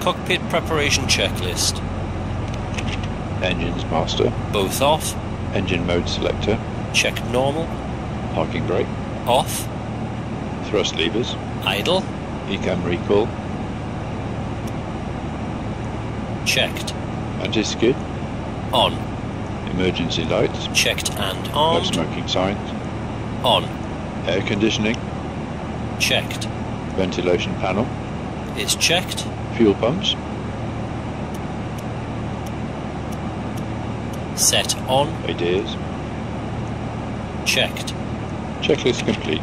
Cockpit preparation checklist. Engines master. Both off. Engine mode selector. Checked normal. Parking brake. Off. Thrust levers. Idle. ECAM recall. Checked. Anti-skid. On. Emergency lights. Checked and No armed. smoking signs. On. Air conditioning. Checked. Ventilation panel. It's checked. Fuel pumps. Set on. ADIRS. Checked. Checklist complete.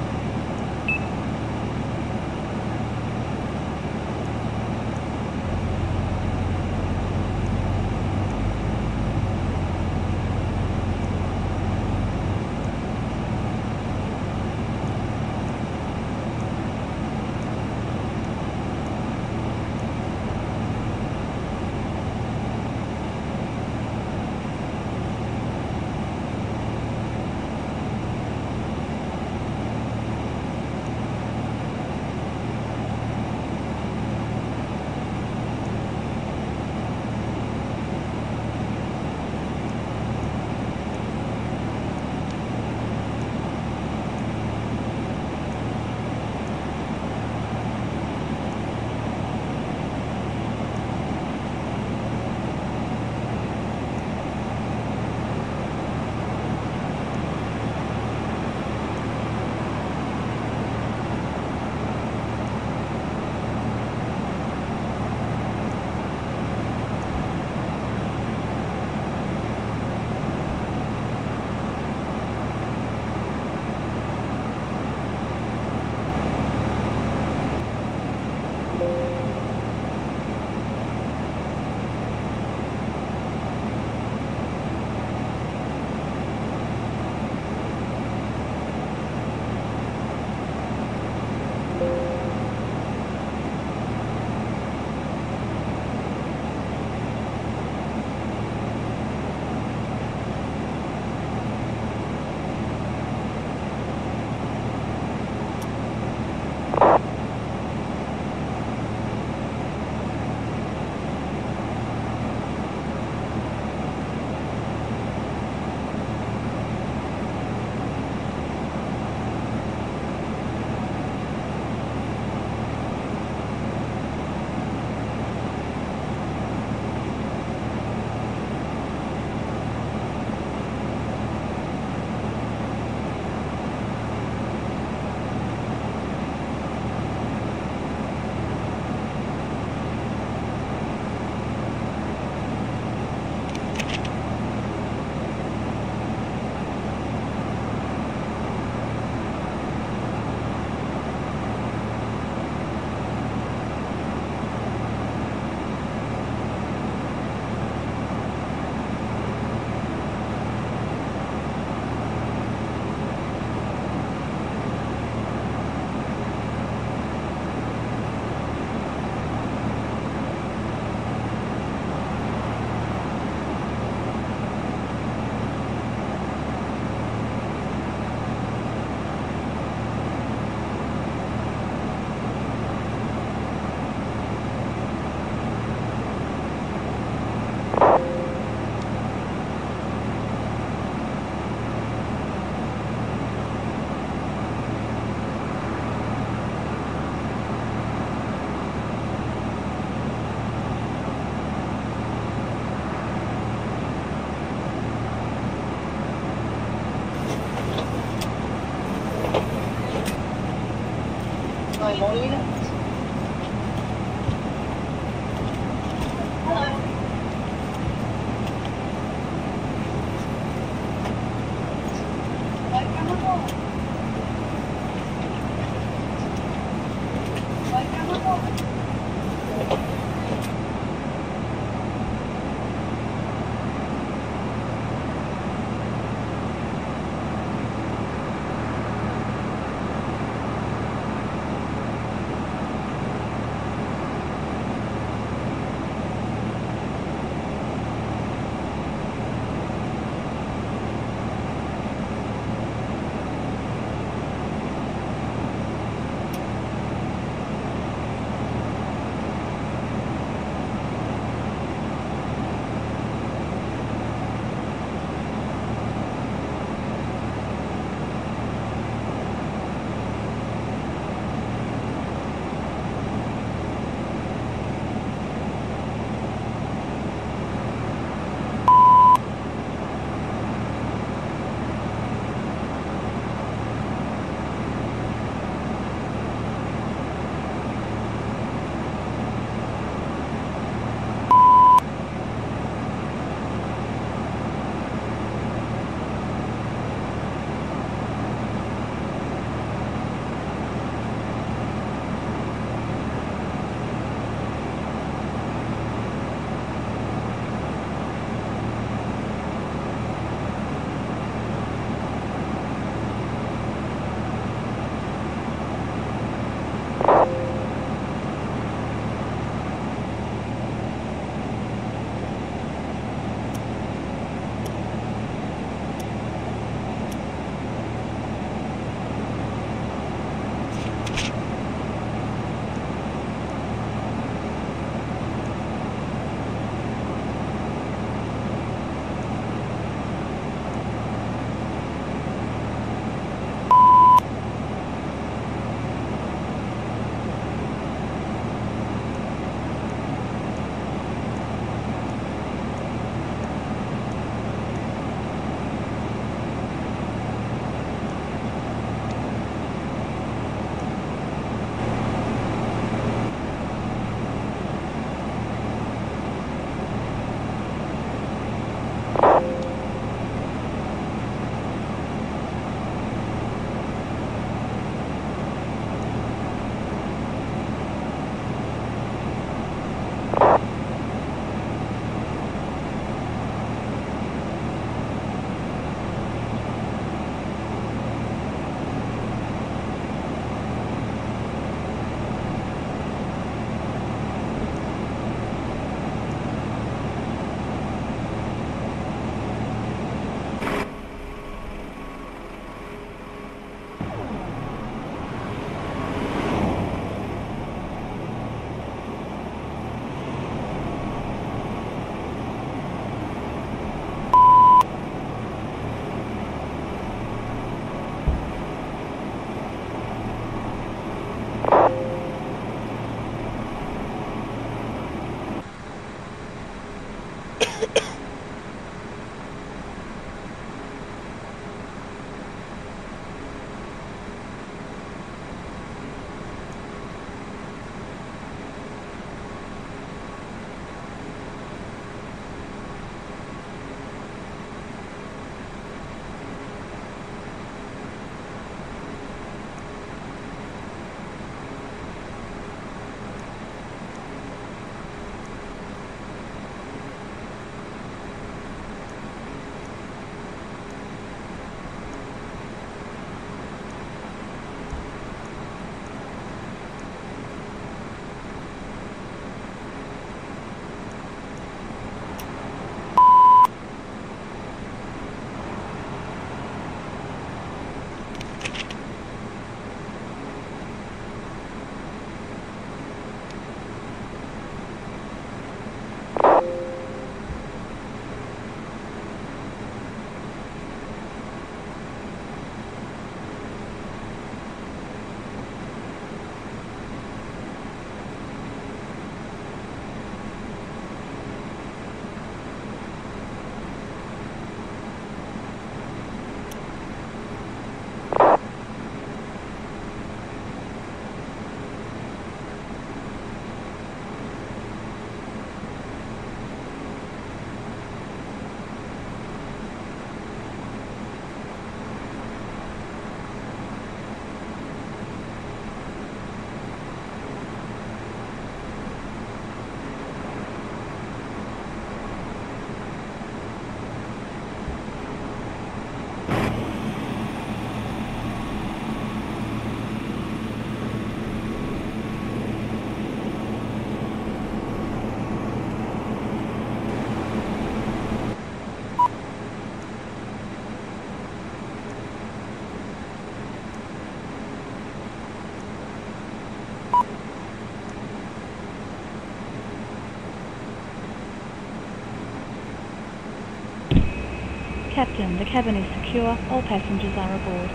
Captain, the cabin is secure. All passengers are aboard.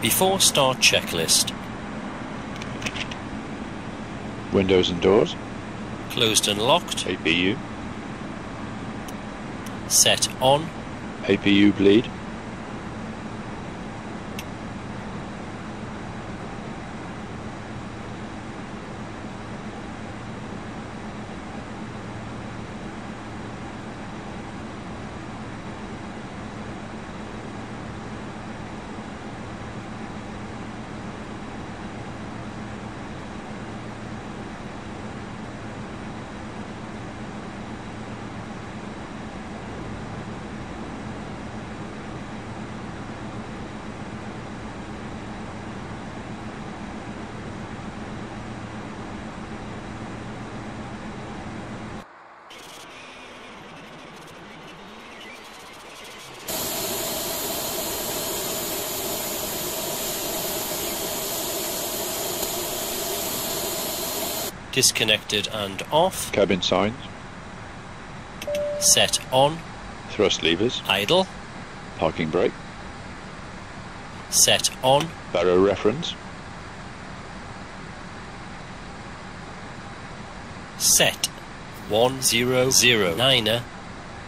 Before start checklist. Windows and doors. Closed and locked. APU. Set on. APU bleed. Disconnected and off. Cabin signs. Set on. Thrust levers. Idle. Parking brake. Set on. Baro reference. Set. 1009er.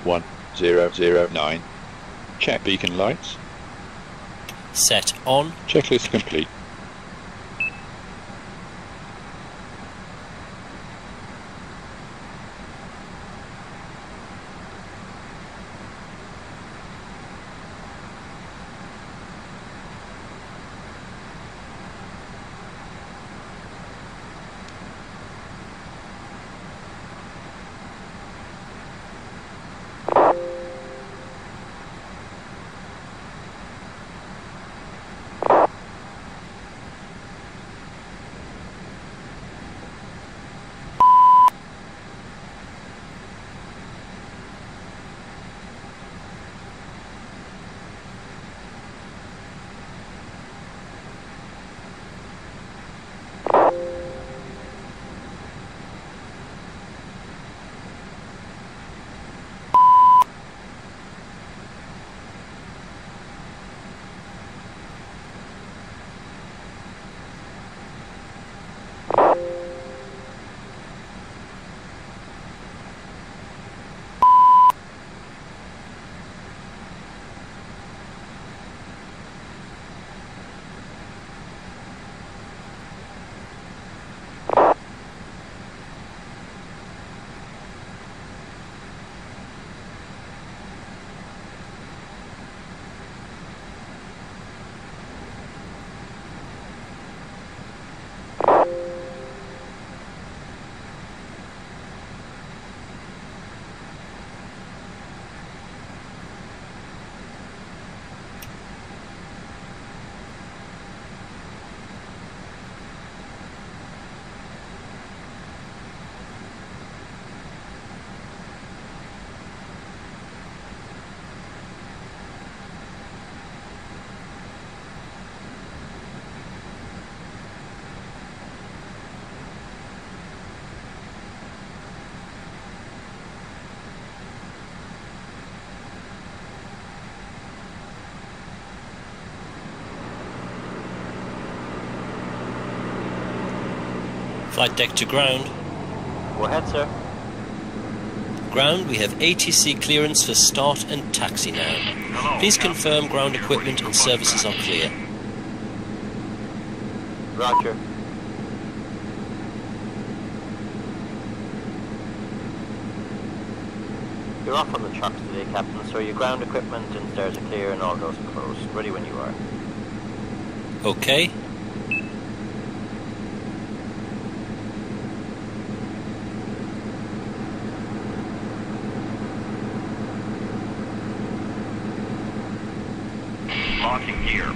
1009. Check beacon lights. Set on. Checklist complete. Flight deck to ground. Go ahead, sir. Ground, we have ATC clearance for start and taxi now. Please confirm ground equipment and services are clear. Roger. You're off on the trucks today, Captain, so your ground equipment and stairs are clear and all doors closed. Ready when you are. Okay. Locking gear.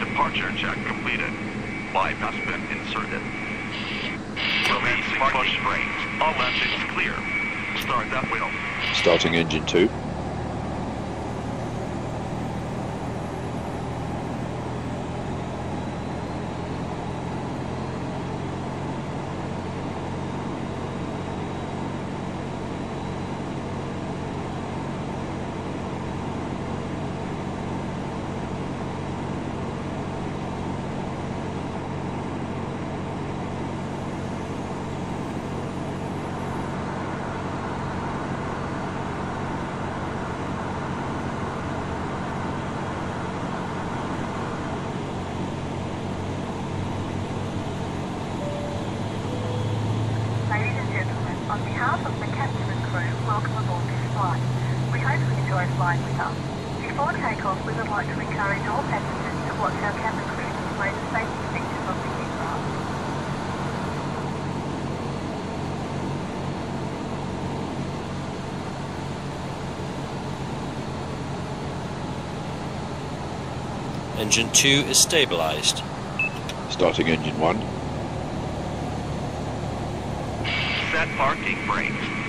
Departure check completed. Live has been inserted. Releasing push brakes. All engines clear. Start that wheel. Starting engine 2. Ladies and gentlemen, on behalf of the captain and crew, welcome aboard this flight. We hope you enjoy flying with us. Before takeoff, we would like to encourage all passengers to watch our cabin crew display the safety features of the aircraft. Engine 2 is stabilized. Starting engine 1. Set parking brakes.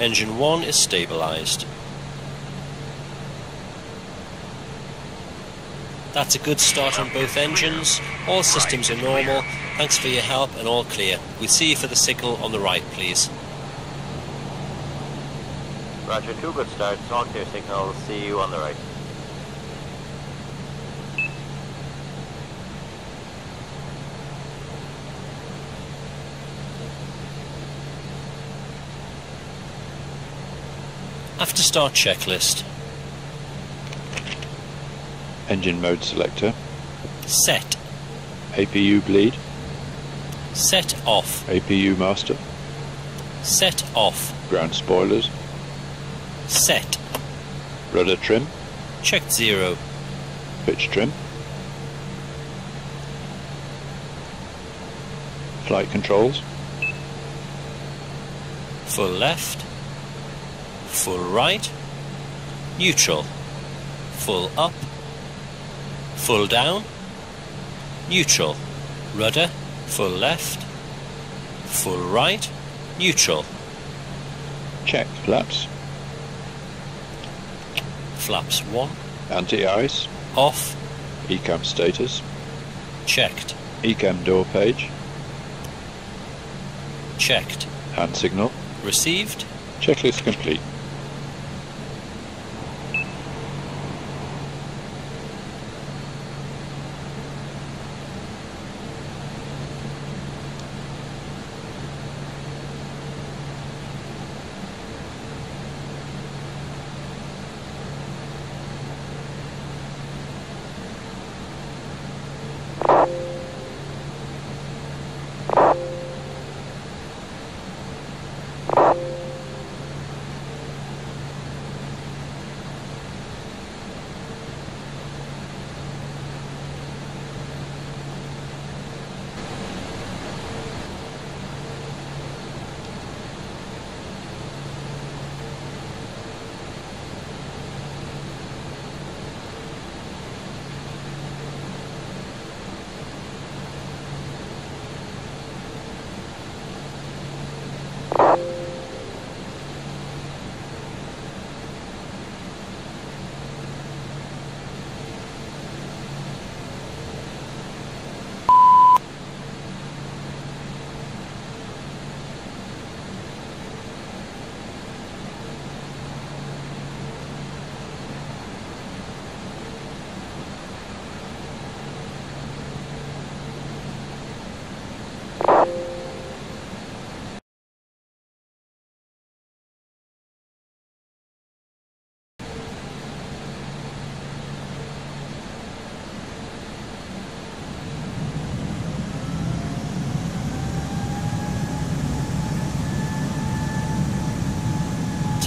Engine 1 is stabilized. That's a good start on both engines. All systems are normal. Thanks for your help and all clear. We'll see you for the signal on the right, please. Roger, two good starts, all clear signal, See you on the right. After start checklist. Engine mode selector. Set. APU bleed. Set off. APU master. Set off. Ground spoilers. Set. Rudder trim. Checked zero. Pitch trim. Flight controls. Full left. Full right. Neutral. Full up. Full down. Neutral. Rudder. Full left. Full right. Neutral. Check flaps. Flaps 1. Anti-ice. Off. ECAM status. Checked. ECAM door page. Checked. Hand signal. Received. Checklist complete.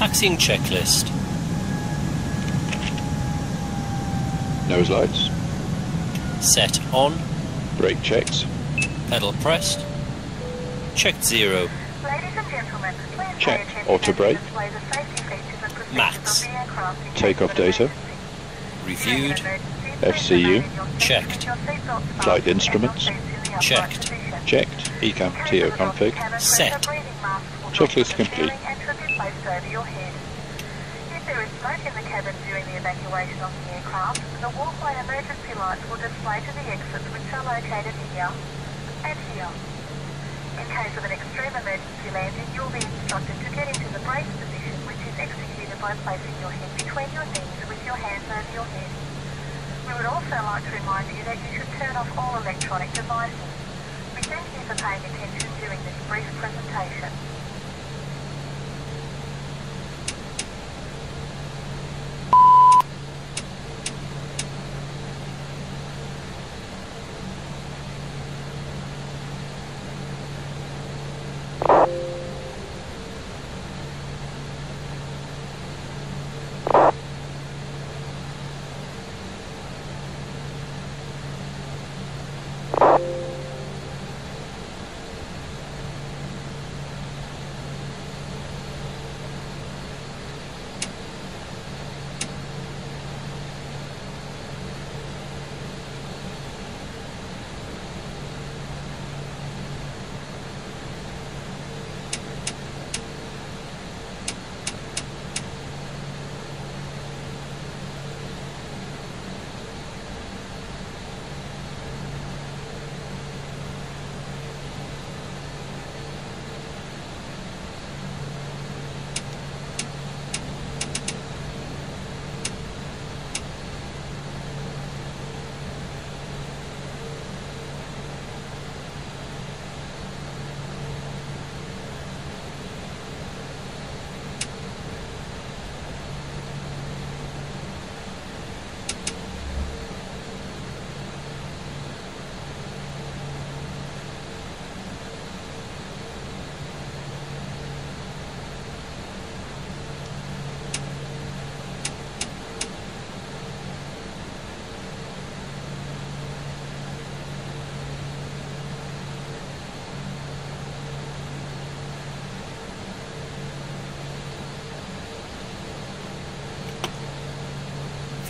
Taxiing checklist. Nose lights. Set on. Brake checks. Pedal pressed. Checked zero. Ladies and gentlemen, please Check. Auto as brake. it displays the safety features and procedures Max. of the aircraft in Takeoff case of an data. Reviewed. During an emergency, please FCU. remain in your seats Checked. with your seatbelts Flight fastened and your instruments. seats in the upright Checked. Checked. ECAM TO of a lost config. Set. pressure breathing masks will drop Checklist complete. Placed over your head. If there is smoke in the cabin during the evacuation of the aircraft, the walkway emergency lights will display to the exits which are located here and here. In case of an extreme emergency landing, you'll be instructed to get into the brace position, which is executed by placing your head between your knees with your hands over your head. We would also like to remind you that you should turn off all electronic devices. We thank you for paying attention during this brief presentation.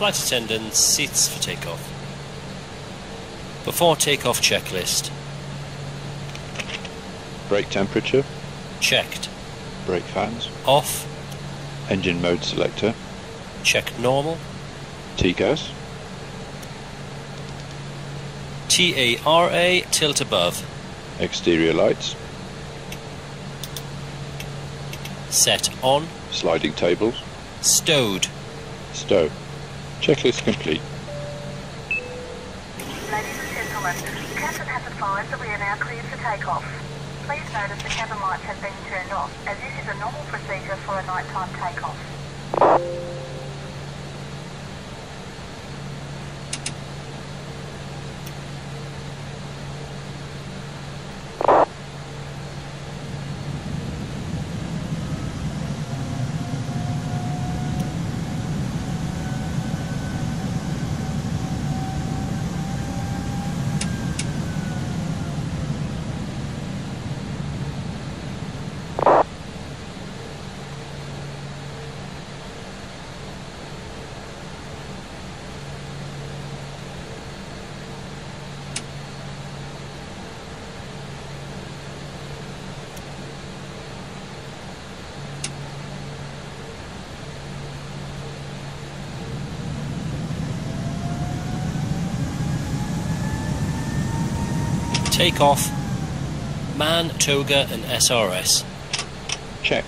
Flight attendants, seats for takeoff. Before takeoff checklist. Brake temperature. Checked. Brake fans. Off. Engine mode selector. Checked normal. TCAS. TARA tilt above. Exterior lights. Set on. Sliding tables. Stowed. Stow. Checklist complete. Ladies and gentlemen, the captain has advised that we are now cleared for takeoff. Please notice the cabin lights have been turned off, as this is a normal procedure for a nighttime takeoff. Takeoff. Man, TOGA, and SRS. Check.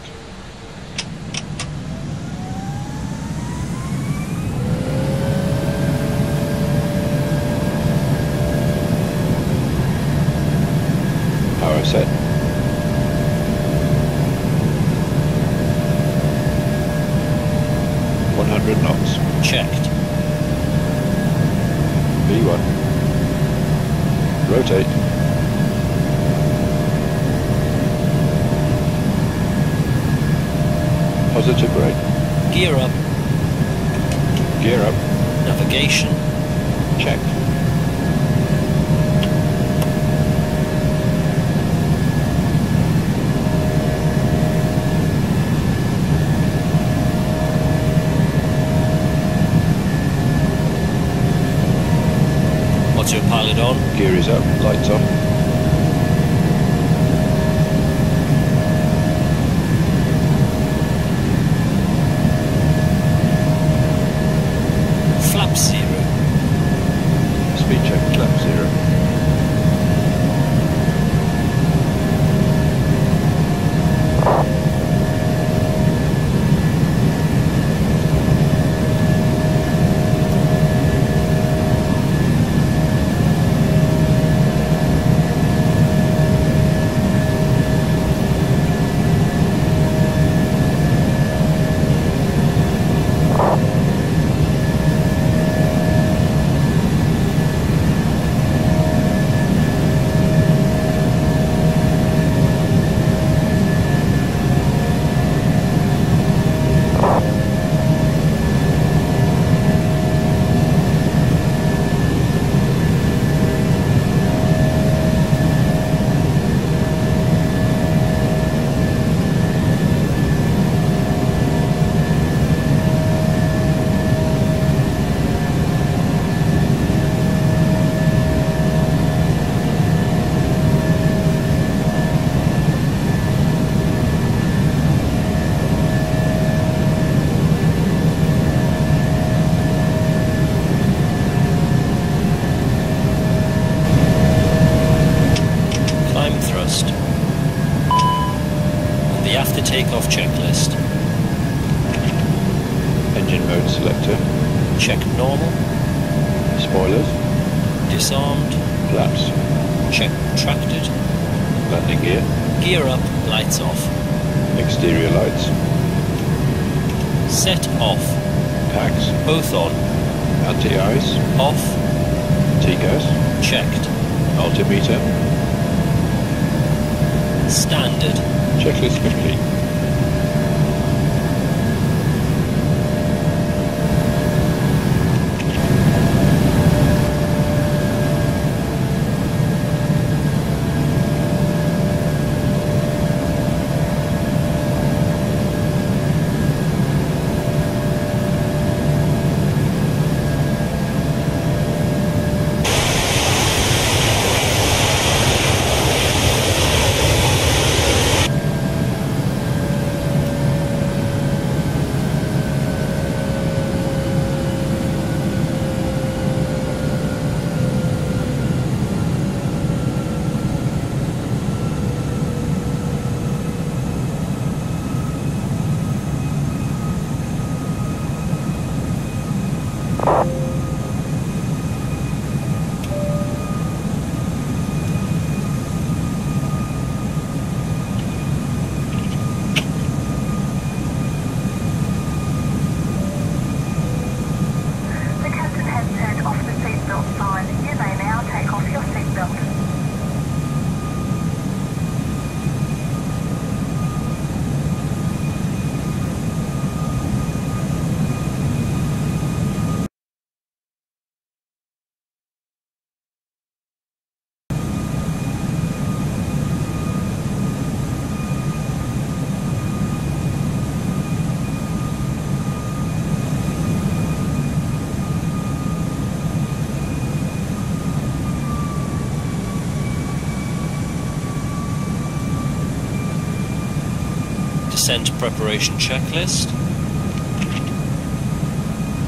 preparation checklist.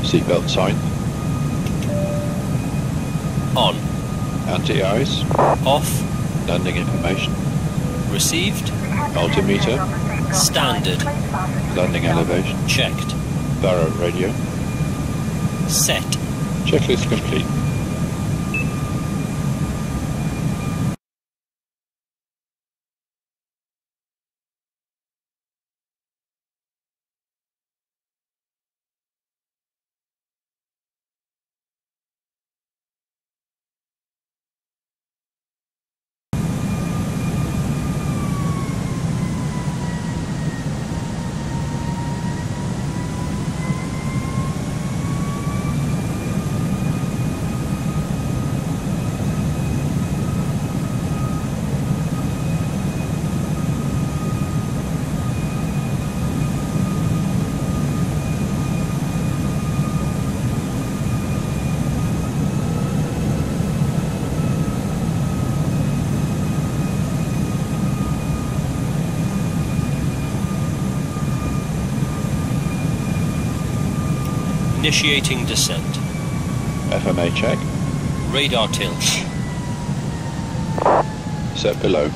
Seatbelt sign. On. Anti-ice. Off. Landing information. Received. Altimeter. Standard. Landing elevation. Checked. Baro radio. Set. Checklist complete. Initiating descent. FMA check. Radar tilt. Set below.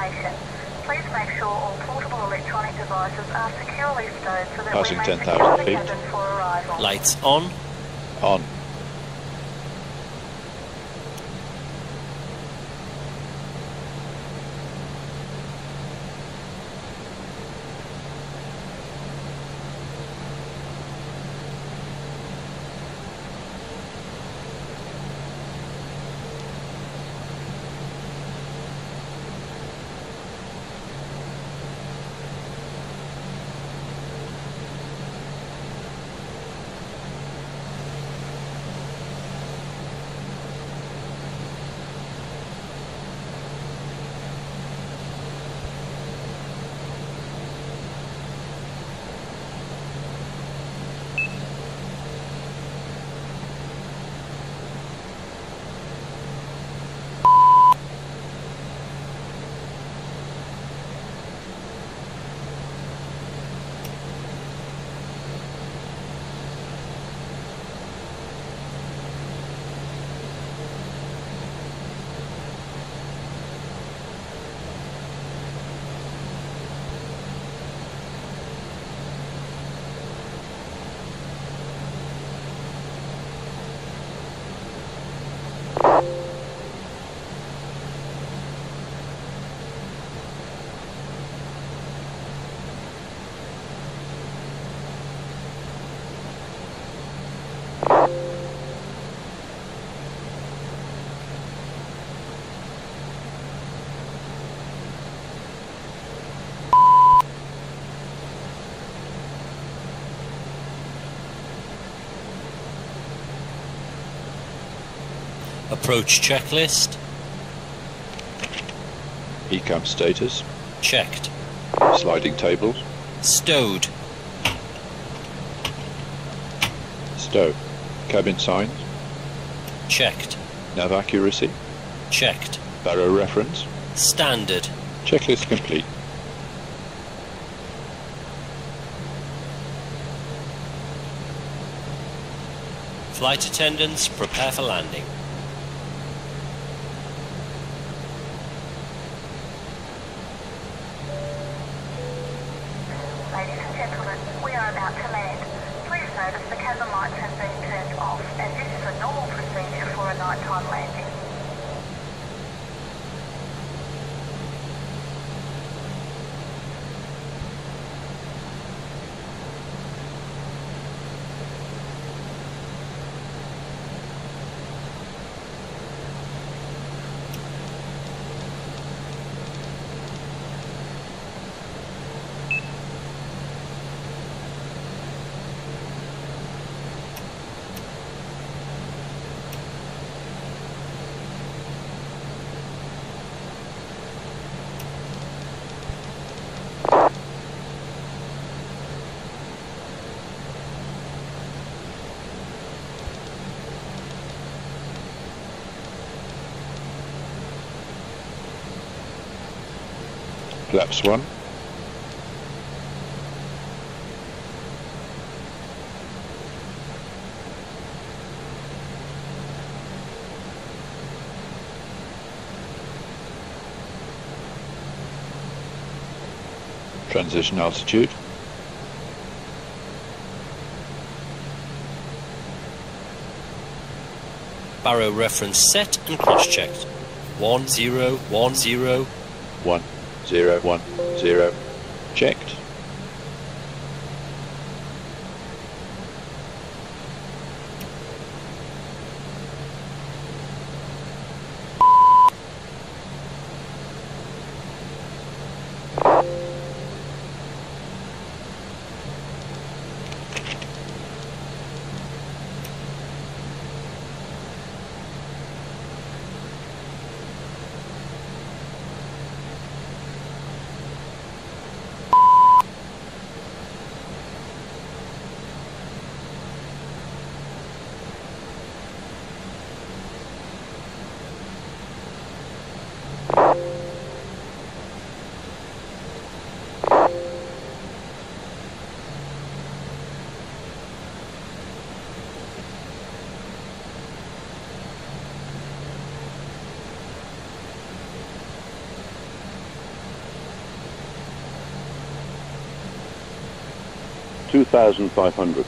Destination. Please make sure all portable electronic devices are securely stowed so that Passing we may 10,000 secure the feet. cabin for arrival. Lights on. On. Approach checklist. ECAM status. Checked. Sliding tables. Stowed. Stow. Cabin signs. Checked. Nav accuracy. Checked. Baro reference. Standard. Checklist complete. Flight attendants, prepare for landing. Ladies and gentlemen, we are about to land. Please notice the cabin lights have been turned off, as this is a normal procedure for a nighttime landing. Flaps 1. Transition altitude. Baro reference set and cross-checked. 1010. 1, 0, 1, 0. Checked. 2,500.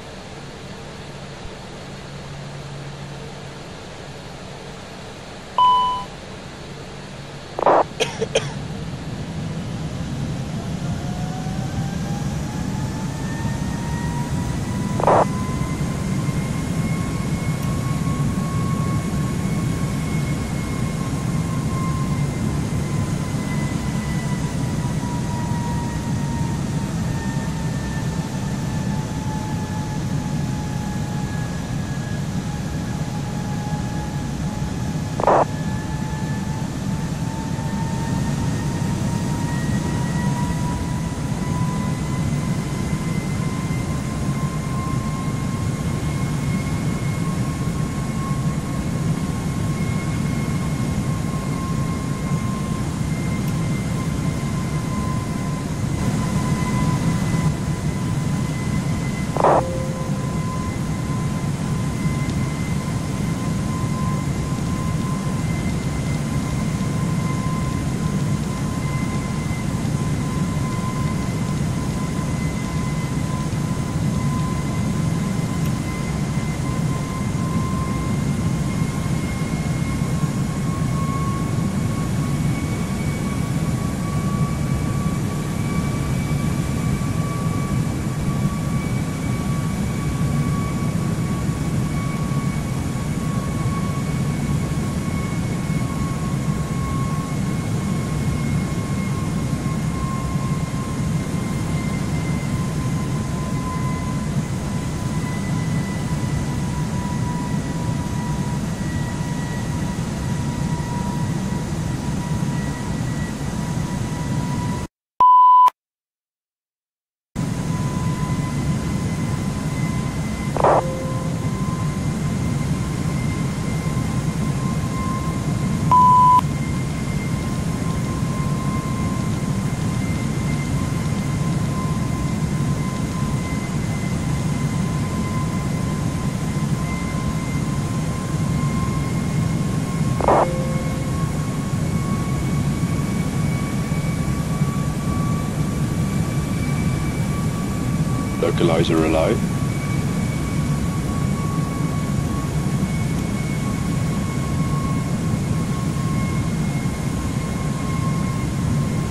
localizer alive.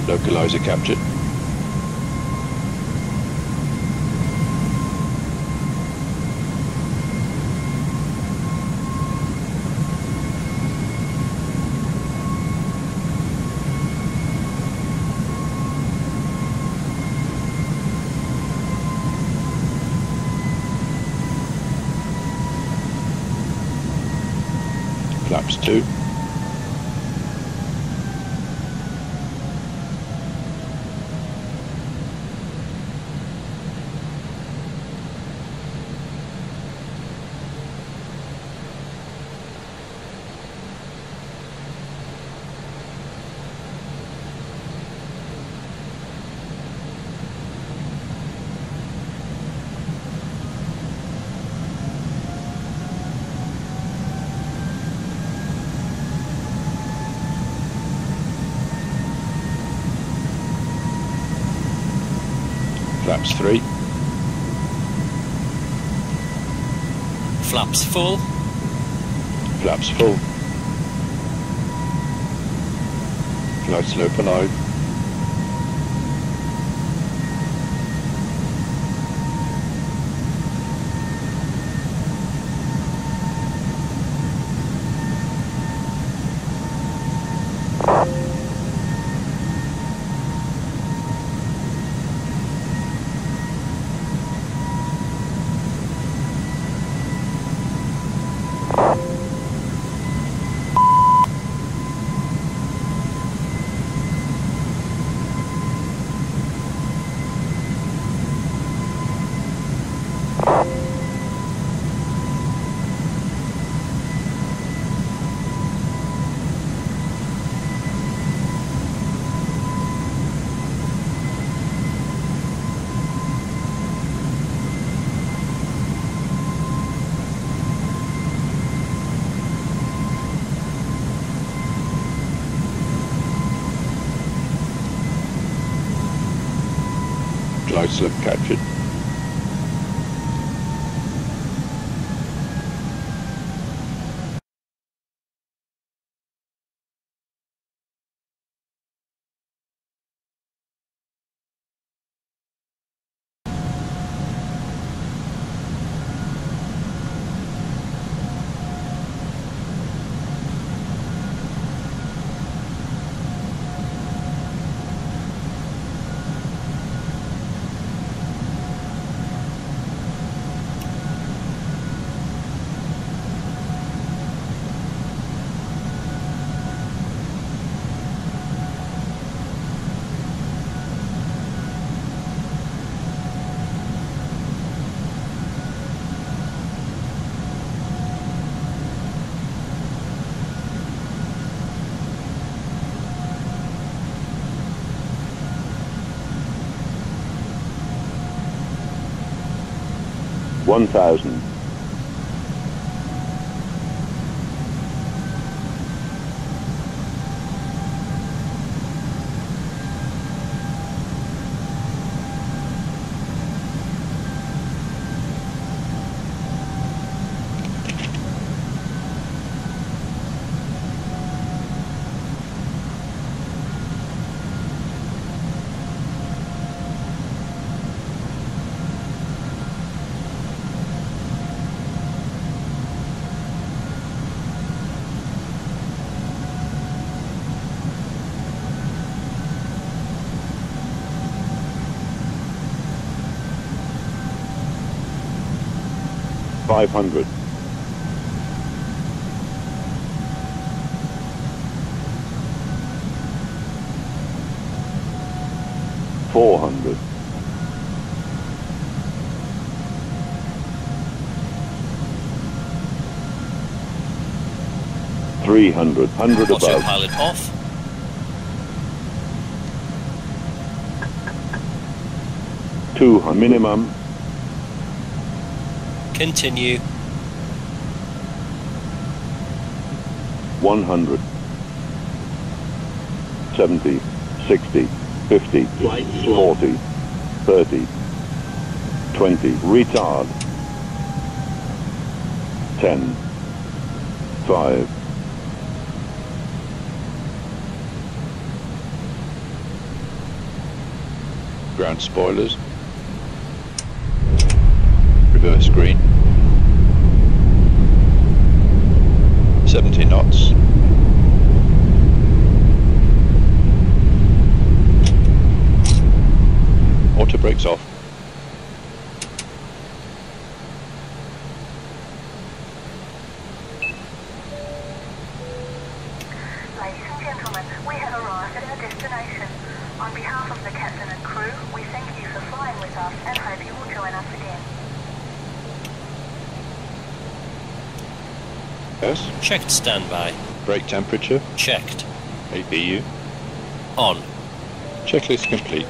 Localizer captured. Flaps 3. Flaps full. Flaps full. Glide slope alive. 1,000 thousand. Five hundred. Four hundred. Three hundred. Hundred above. Autopilot off. Two. Minimum. Continue. 100, 70, 60, 50, 40, 30, 20. Retard. 10. 5. Ground spoilers. Reverse green. 70 knots. Auto brakes off. Ladies and gentlemen, we have arrived at our destination. On behalf of the captain and crew, we thank you for flying with us and hope you will join us again. Yes. Checked standby. Brake temperature. Checked. APU. On. Checklist complete.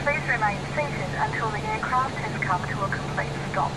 Please remain seated until the aircraft has come to a complete stop.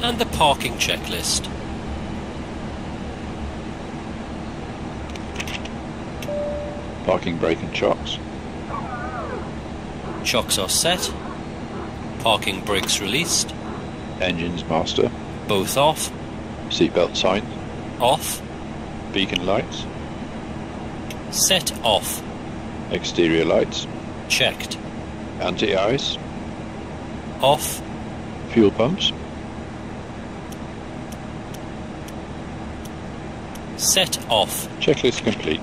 And the parking checklist. Parking brake and chocks. Chocks are set. Parking brakes released. Engines master. Both off. Seatbelt sign. Off. Beacon lights. Set off. Exterior lights. Checked. Anti-ice. Off. Fuel pumps. Set off. Checklist complete.